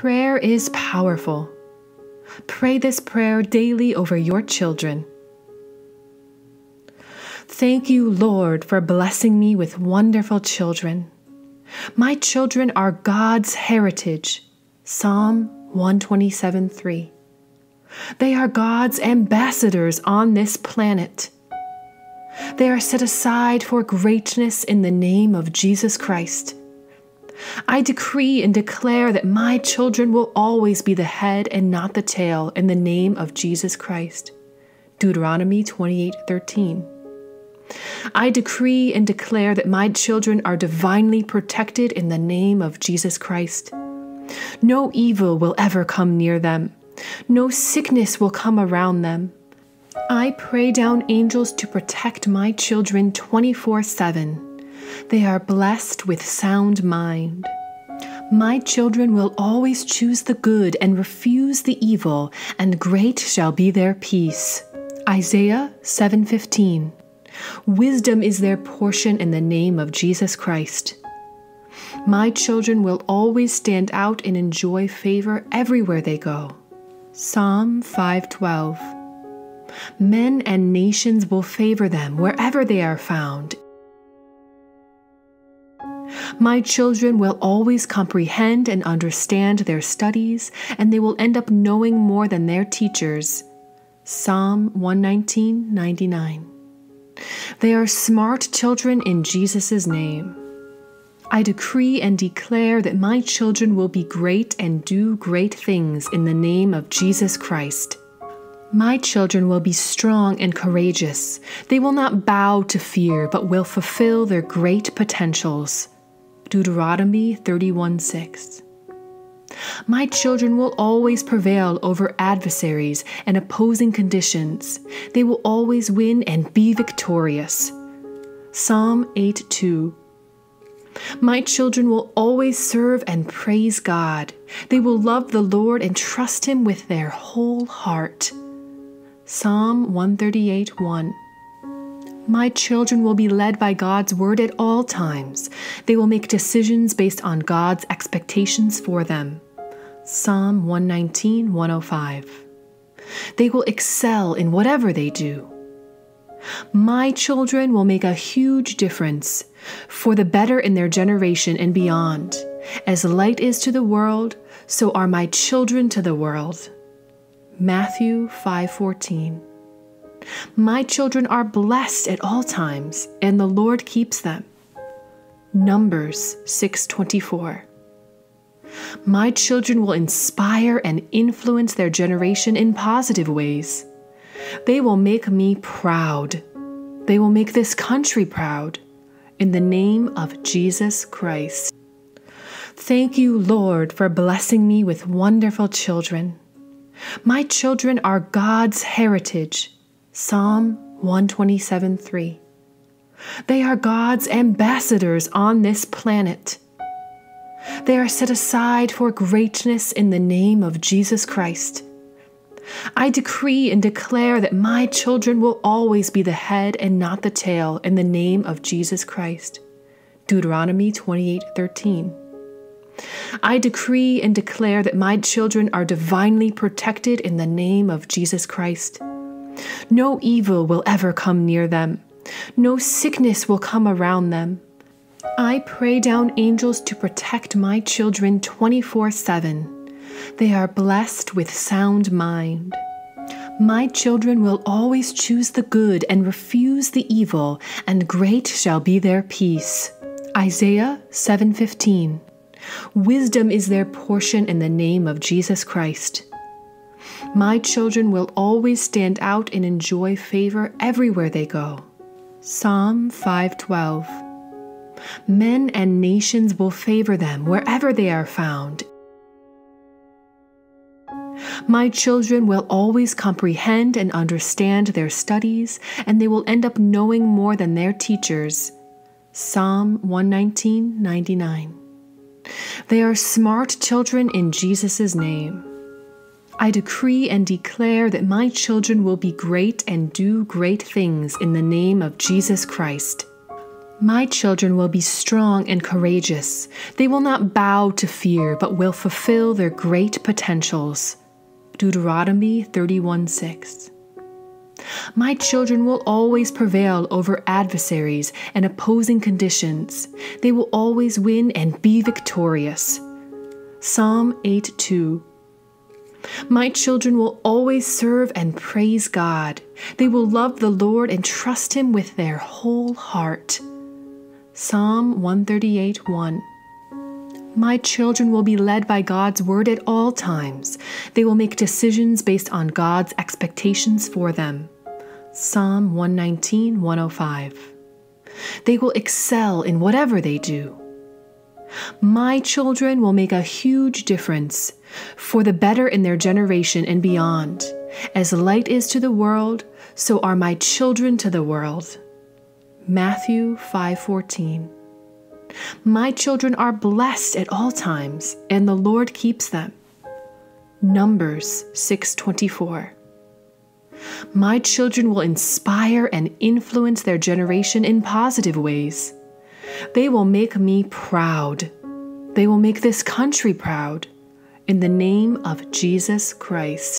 Prayer is powerful. Pray this prayer daily over your children. Thank you, Lord, for blessing me with wonderful children. My children are God's heritage. Psalm 127 3. They are God's ambassadors on this planet. They are set aside for greatness in the name of Jesus Christ. I decree and declare that my children will always be the head and not the tail in the name of Jesus Christ. Deuteronomy 28:13. I decree and declare that my children are divinely protected in the name of Jesus Christ. No evil will ever come near them. No sickness will come around them. I pray down angels to protect my children 24 7. They are blessed with sound mind. My children will always choose the good and refuse the evil, and great shall be their peace. Isaiah 7:15. Wisdom is their portion in the name of Jesus Christ. My children will always stand out and enjoy favor everywhere they go. Psalm 5:12. Men and nations will favor them wherever they are found. My children will always comprehend and understand their studies, and they will end up knowing more than their teachers. Psalm 119:99. They are smart children in Jesus' name. I decree and declare that my children will be great and do great things in the name of Jesus Christ. My children will be strong and courageous. They will not bow to fear, but will fulfill their great potentials. Deuteronomy 31 6. My children will always prevail over adversaries and opposing conditions. They will always win and be victorious. Psalm 8 2. My children will always serve and praise God. They will love the Lord and trust Him with their whole heart. Psalm 138 1. My children will be led by God's word at all times. They will make decisions based on God's expectations for them. Psalm 119, 105. They will excel in whatever they do. My children will make a huge difference for the better in their generation and beyond. As light is to the world, so are my children to the world. Matthew 5:14. My children are blessed at all times, and the Lord keeps them. Numbers 6:24. My children will inspire and influence their generation in positive ways. They will make me proud. They will make this country proud. In the name of Jesus Christ. Thank you, Lord, for blessing me with wonderful children. My children are God's heritage. Psalm 127 3. They are God's ambassadors on this planet. They are set aside for greatness in the name of Jesus Christ. I decree and declare that my children will always be the head and not the tail in the name of Jesus Christ. Deuteronomy 28:13. I decree and declare that my children are divinely protected in the name of Jesus Christ. No evil will ever come near them. No sickness will come around them. I pray down angels to protect my children 24 7. They are blessed with sound mind. My children will always choose the good and refuse the evil, and great shall be their peace. Isaiah 7:15. Wisdom is their portion in the name of Jesus Christ. My children will always stand out and enjoy favor everywhere they go. Psalm 512. Men and nations will favor them wherever they are found. My children will always comprehend and understand their studies, and they will end up knowing more than their teachers. Psalm 119:99. They are smart children in Jesus' name. I decree and declare that my children will be great and do great things in the name of Jesus Christ. My children will be strong and courageous. They will not bow to fear, but will fulfill their great potentials. Deuteronomy 31 6. My children will always prevail over adversaries and opposing conditions. They will always win and be victorious. Psalm 8 2. My children will always serve and praise God. They will love the Lord and trust Him with their whole heart. Psalm 138 1. My children will be led by God's word at all times. They will make decisions based on God's expectations for them. Psalm 119 105. They will excel in whatever they do. My children will make a huge difference for the better in their generation and beyond. As light is to the world, so are my children to the world. Matthew 5:14. My children are blessed at all times, and the Lord keeps them. Numbers 6:24. My children will inspire and influence their generation in positive ways. They will make me proud. They will make this country proud. In the name of Jesus Christ.